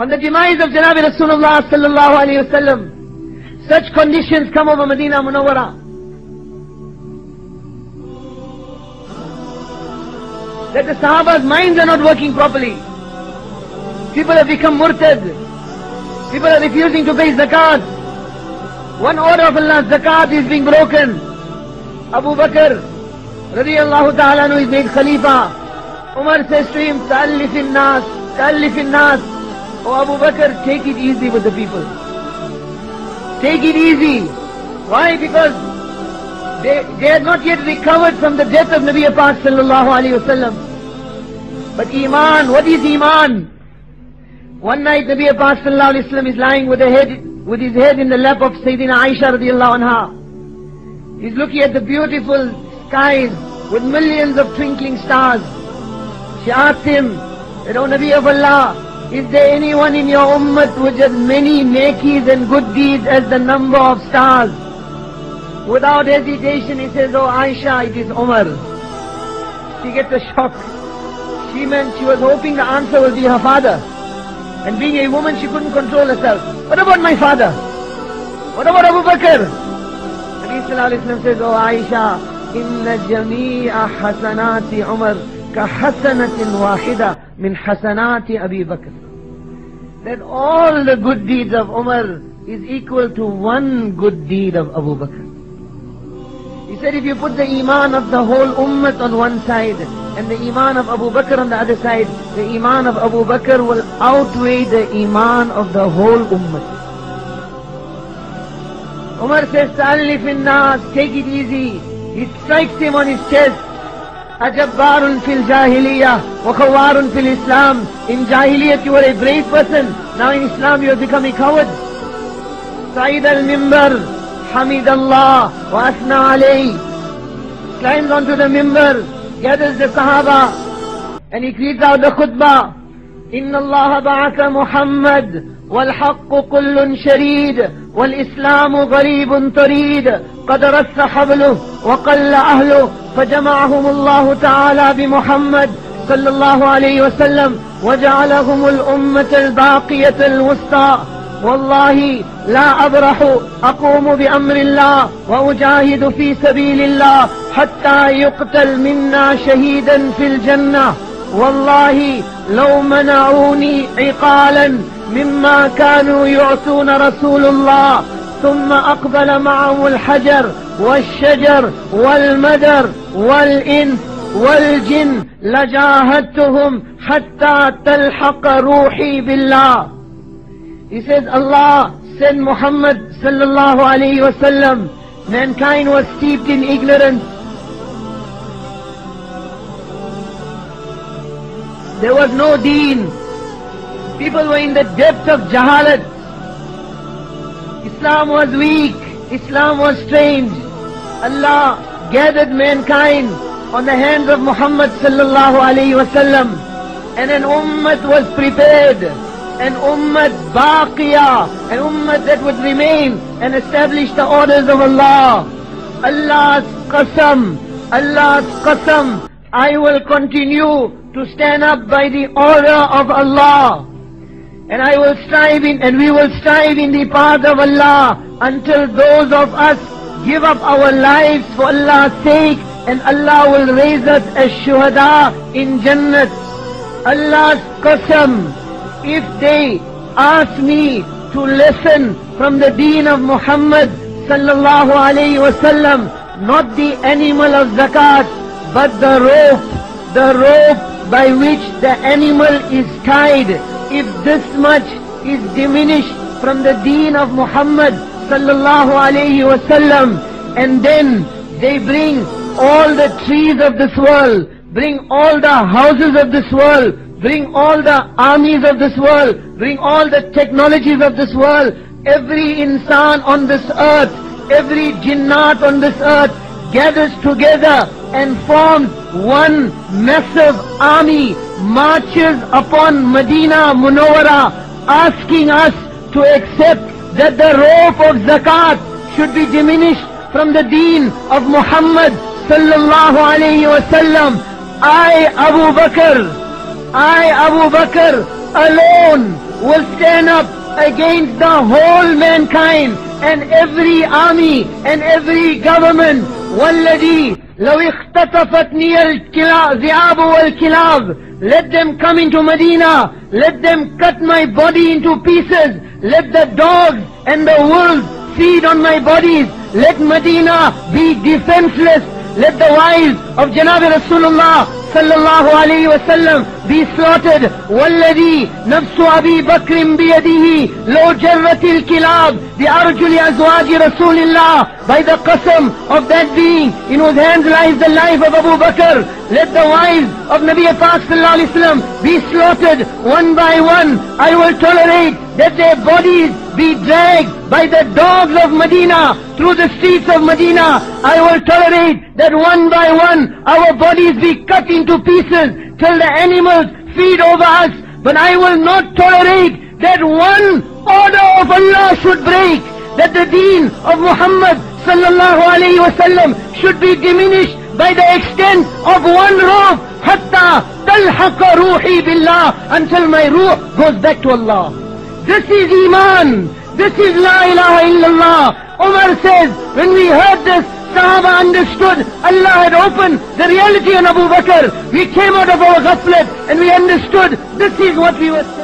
On the demise of Janabi Rasulullah sallallahu alayhi wasallam, such conditions come over Medina Munawwara. That the Sahaba's minds are not working properly. People have become murtad. People are refusing to pay zakat. One order of Allah's zakat is being broken. Abu Bakr, radiallahu ta'ala is made Khalifa. Umar says to him, Ta'allif nas, ta'allif nas. Oh Abu Bakr, take it easy with the people. Take it easy. Why? Because they, they had not yet recovered from the death of Nabi Pak sallallahu alayhi wasallam. But Iman, what is Iman? One night Nabi Pak sallallahu alayhi wasallam is lying with, head, with his head in the lap of Sayyidina Aisha radiallahu anha. He's looking at the beautiful skies with millions of twinkling stars. She asked him, O Nabi of Allah, is there anyone in your ummah with as many nekis and good deeds as the number of stars? Without hesitation he says, Oh Aisha, it is Umar. She gets a shock. She meant she was hoping the answer will be her father. And being a woman, she couldn't control herself. What about my father? What about Abu Bakr? Nabi says, Oh Aisha, inna jami'a hasanati Umar ka hasanatin wahida min hasanati Abi Bakr. That all the good deeds of Umar is equal to one good deed of Abu Bakr. He said if you put the iman of the whole ummah on one side and the iman of Abu Bakr on the other side, the iman of Abu Bakr will outweigh the iman of the whole ummah. Umar says, Ta'allif in nas, take it easy. He strikes him on his chest. Ajabbarun fil jahiliyyah, wa khawarun fil Islam. In jahiliyyah you were a brave person. Now in Islam you have become a coward. Sa'id al-Mimbar, Hamid Allah, wa asna alayhi. Climbs onto the mimbar, gathers the Sahaba, and he reads out the khutbah. إن الله بعث محمد والحق كل شريد والإسلام غريب طريد قد رس حبله وقل أهله فجمعهم الله تعالى بمحمد صلى الله عليه وسلم وجعلهم الأمة الباقية الوسطى. والله لا أبرح أقوم بأمر الله وأجاهد في سبيل الله حتى يقتل منا شهيدا في الجنة. والله لو منعوني عقالا مما كانوا يعطون رسول الله ثم أقبل معهم الحجر والشجر والمدر والإنس والجن لجاهدتهم حتى تلحق روحي بالله He says Allah sent Muhammad sallallahu alayhi wasallam. Mankind was steeped in ignorance. There was no deen. People were in the depth of jahalat. Islam was weak. Islam was strange. Allah gathered mankind on the hands of Muhammad sallallahu alayhi wasallam. And an ummah was prepared. An ummah baqiyah. An ummah that would remain and establish the orders of Allah. Allah's qasam. Allah's qasam. I will continue to stand up by the order of Allah. And I will strive in, and we will strive in the path of Allah until those of us give up our lives for Allah's sake and Allah will raise us as shuhada in Jannat. Allah's qasam, if they ask me to listen from the deen of Muhammad sallallahu alayhi wasallam, not the animal of zakat, but the rope, the rope by which the animal is tied. If this much is diminished from the deen of Muhammad sallallahu alayhi wasallam, and then they bring all the trees of this world, bring all the houses of this world, bring all the armies of this world, bring all the technologies of this world, every insan on this earth, every jinnat on this earth gathers together and forms one massive army, marches upon Medina Munawwara, asking us to accept that the rope of zakat should be diminished from the deen of Muhammad sallallahu alayhi wasallam. I, Abu Bakr, I, Abu Bakr, alone will stand up against the whole mankind and every army and every government. والذي لو اختطفتني الذئاب والكلاب let them come into Medina let them cut my body into pieces let the dogs and the wolves feed on my bodies let Medina be defenseless let the wives of Janabi Rasulullah sallallahu alayhi wasallam be slaughtered. والذي نفس أبي بكر بيده لو جرت الكلاب بأرجل أزواج رسول الله by the qasam of that being in whose hands lies the life of Abu Bakr. Let the wives of Nabi Pak sallallahu alayhi wasallam be slaughtered one by one. I will tolerate that their bodies be dragged by the dogs of Medina through the streets of Medina. I will tolerate that one by one our bodies be cut into pieces till the animals feed over us. But I will not tolerate that one order of Allah should break, that the deen of Muhammad sallallahu alayhi wasallam should be diminished by the extent of one rope, hatta talhaqa ruhi billah, until my ruh goes back to Allah. This is Iman. This is La ilaha illallah. Umar says, when we heard this, Sahaba understood Allah had opened the reality on Abu Bakr. We came out of our ghaflat and we understood this is what we were.